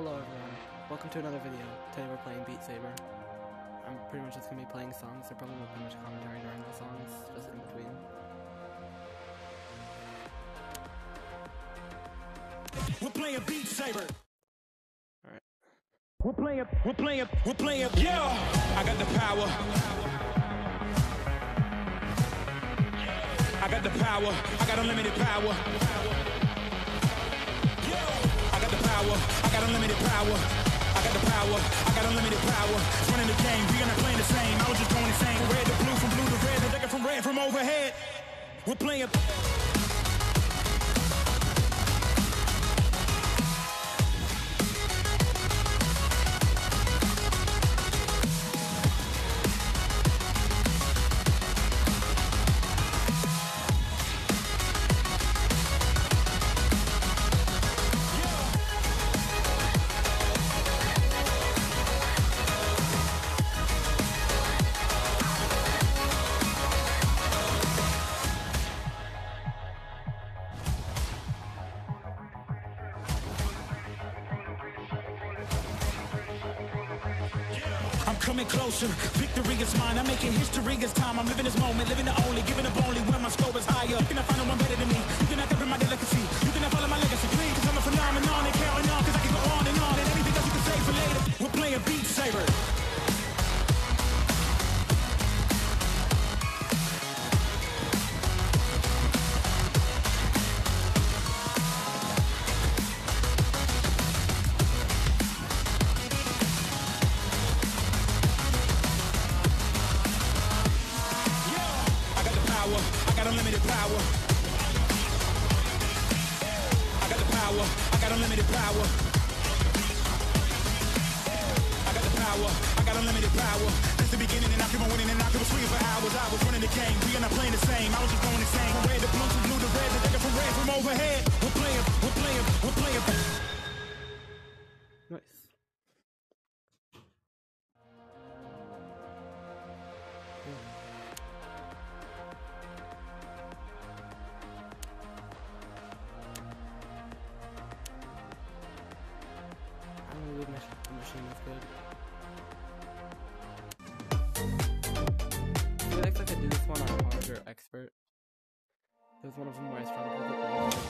Hello everyone, welcome to another video. Today we're playing Beat Saber. I'm pretty much just gonna be playing songs, there probably won't be much commentary during the songs, just in between. We're playing Beat Saber. Alright. We're playing, we're playing, we're playing. Yeah, I got the power. I got the power. I got unlimited power. Power. I got unlimited power. I got the power. I got unlimited power. It's running the game. We are not playing the same. I was just going insane. From red to blue, from blue to red. They're looking from red from overhead. We're playing. I'm coming closer. Victory is mine. I'm making history. It's time. I'm living this moment, living the only, giving up only when my score is higher. You cannot find no one better than me. You cannot cover my delicacy. You cannot follow my legacy. Please, cause I'm a phenomenon and carrying on. Cause I can go on and on. And anything else you can say for later. We're playing Beat Saber. Power. I got unlimited power. I got the power. I got unlimited power. Since the beginning, and I keep on winning, and I keep on swinging for hours. I was running the game. We are not playing the same. I was just going insane. From red to blue, from blue to red, they're taking from red from overhead. We're playing. We're playing. We're playing. Expert. There's one of them where I struggled with it.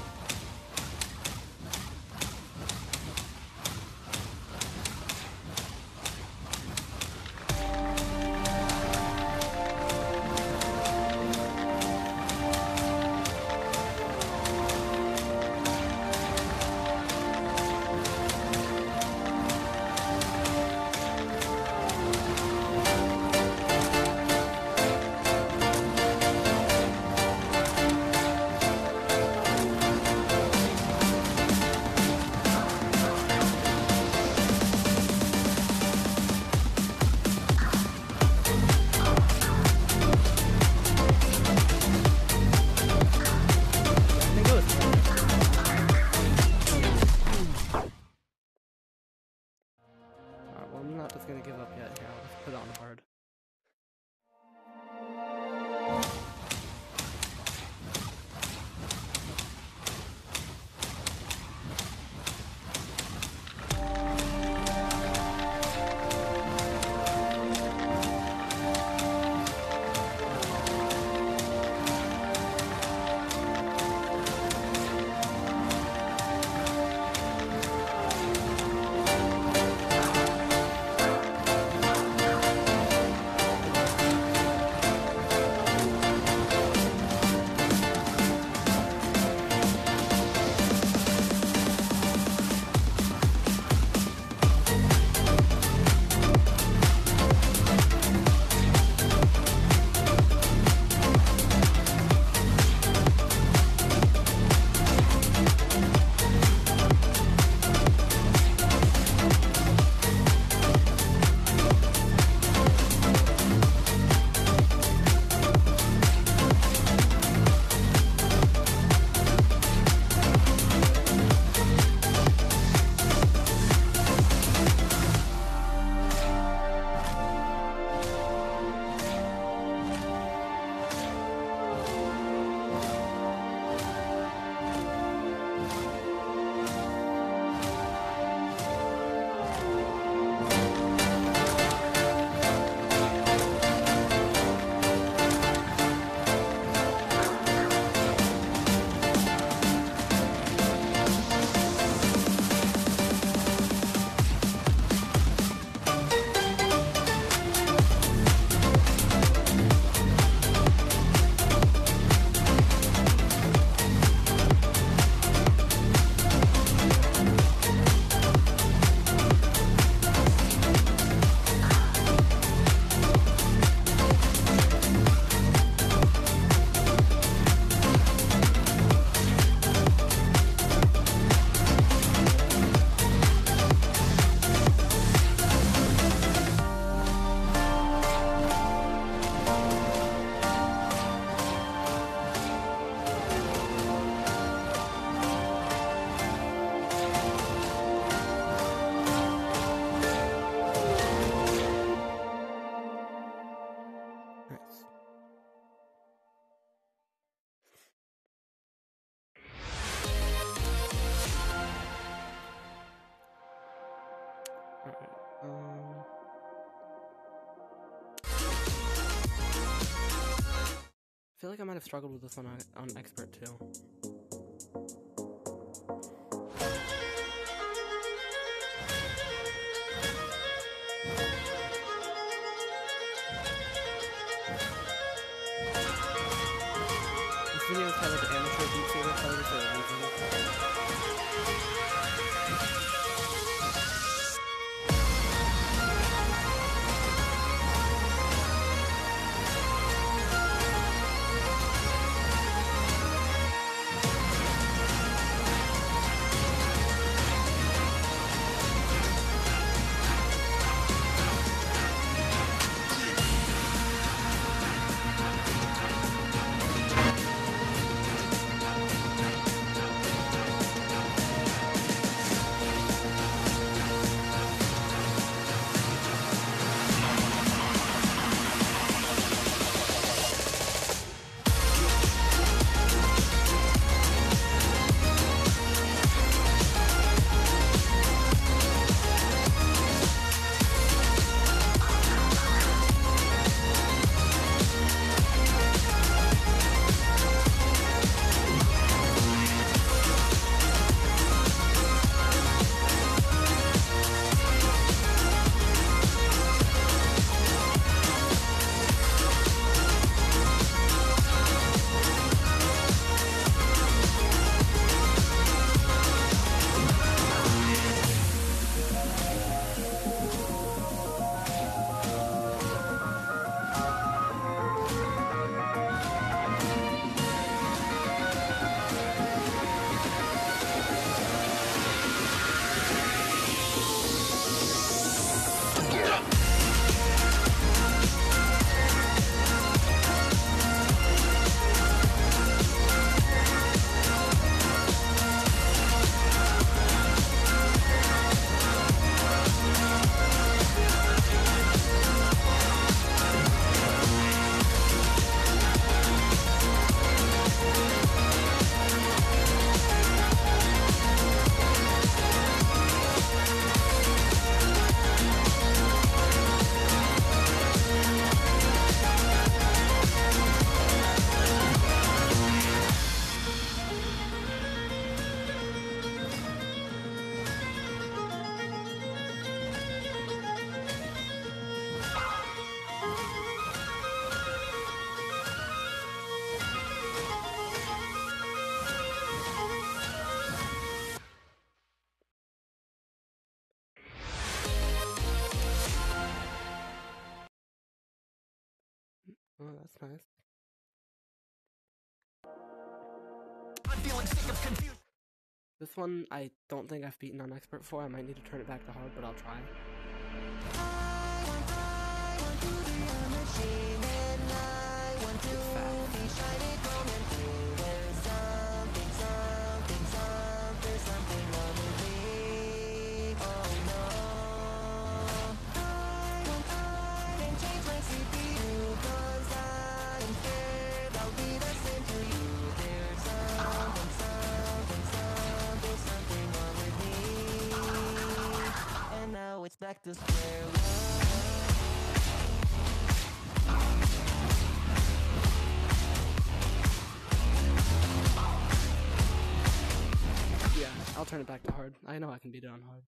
I feel like I might have struggled with this on, on expert too. That's nice. I'm feeling sick of confusion. This one I don't think I've beaten on expert before. I might need to turn it back to hard, but I'll try. Yeah, I'll turn it back to hard. I know I can beat it on hard.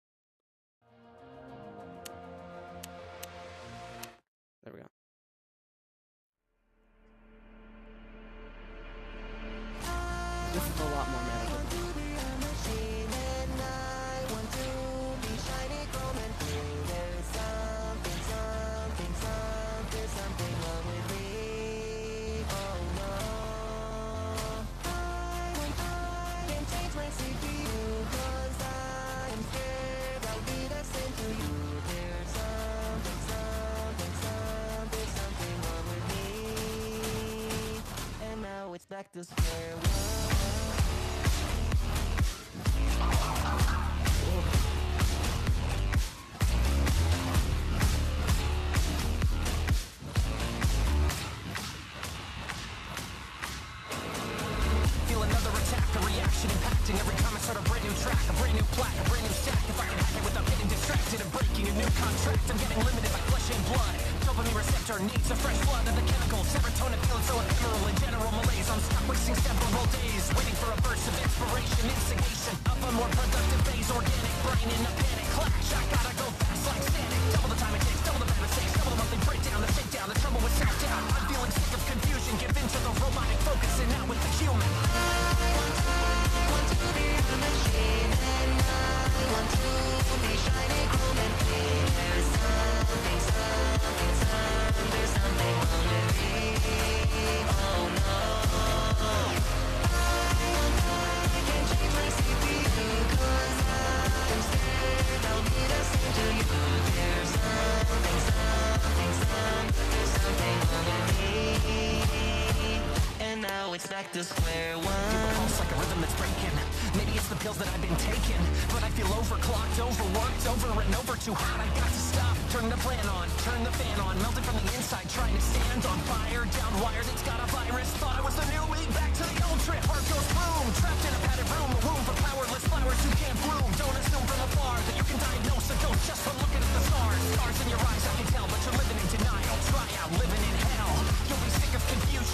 Pills that I've been taking, but I feel overclocked, overworked, over and over too hot. I got to stop. Turn the plan on, turn the fan on, melting from the inside, trying to stand on fire. Down wires, it's got a virus. Thought I was the new me, back to the old trip. Heart goes boom, trapped in a padded room, a room for powerless flowers who can't bloom. Don't assume from afar that you can diagnose a ghost just from looking at the stars. Stars in your eyes, I can tell, but you're living in denial. Try out living in hell.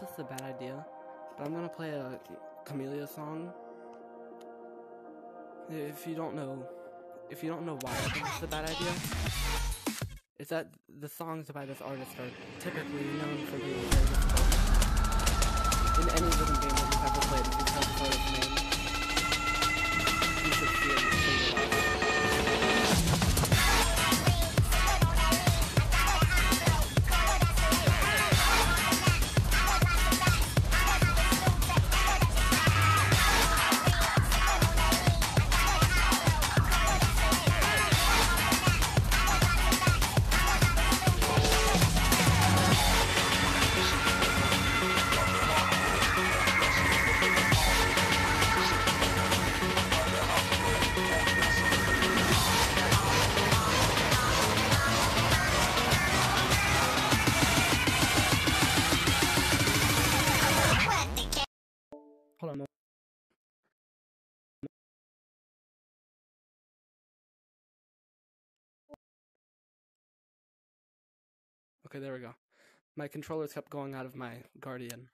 This is a bad idea, but I'm gonna play a Camellia song. If you don't know, if you don't know why I think is a bad idea, it's that the songs by this artist are typically known for being very. Okay, there we go. My controllers kept going out of my Guardian.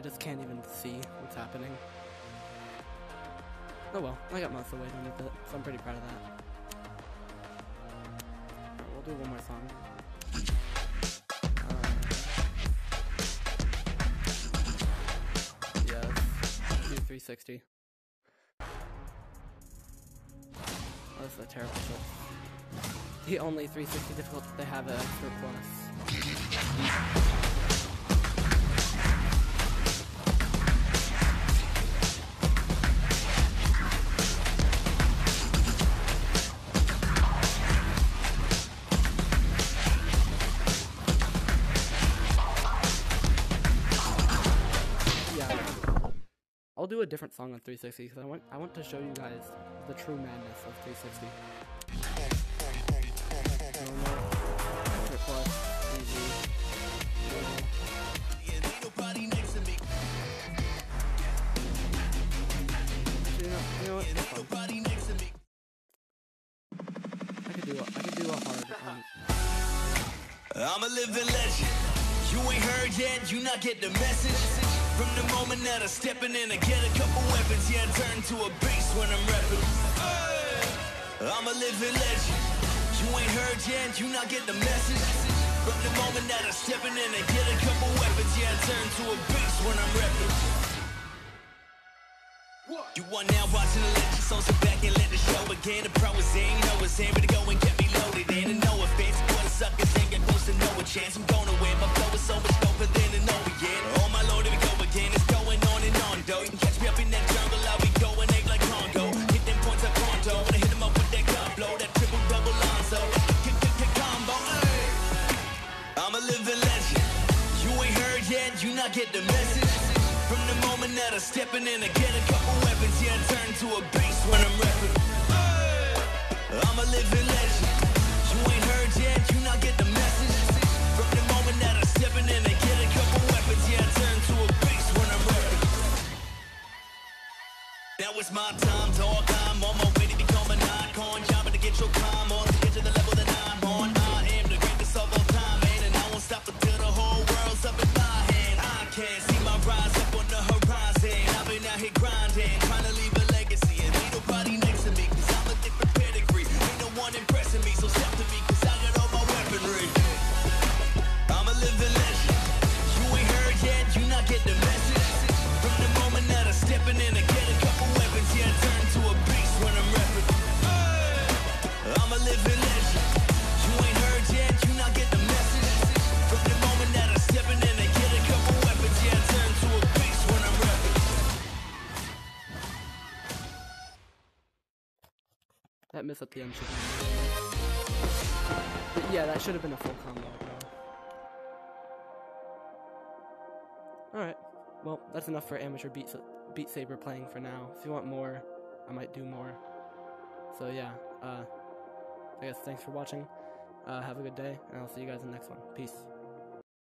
I just can't even see what's happening. Oh well, I got most of the way done with it, so I'm pretty proud of that. We'll do one more song. Um, do 360. Oh, this is a terrible choice. The only 360 difficulty they have at Expert Plus. A different song on 360 because I want I want to show you guys the true madness of 360. Normal, Expert Plus, easy, normal. Actually, you know, you know what? It's fine. I could do a, I could do a hard um, I'm a living legend. You ain't heard yet, you not get the message. From the moment that I'm stepping in, I get a couple weapons. Yeah, I turn to a beast when I'm repping. Hey! I'm a living legend. You ain't heard yet, you not get the message. From the moment that I'm stepping in, I get a couple weapons. Yeah, I turn to a beast when I'm repping. You are now watching the legend, so sit back and let the show begin. The pro is in, you know it's in, but go and get me loaded in. And no offense, what the suckers ain't got close to no chance. I'm gonna win, my flow is so much doper than an over get the message. From the moment that I'm stepping in, I get a couple weapons. Yeah, I turn to a beast when I'm repping. Hey! I'm a living legend. At the have been. Yeah, that should have been a full combo. Alright. Well, that's enough for amateur Beat, Beat Saber playing for now. If you want more, I might do more. So yeah, uh, I guess thanks for watching. Uh, have a good day, and I'll see you guys in the next one. Peace.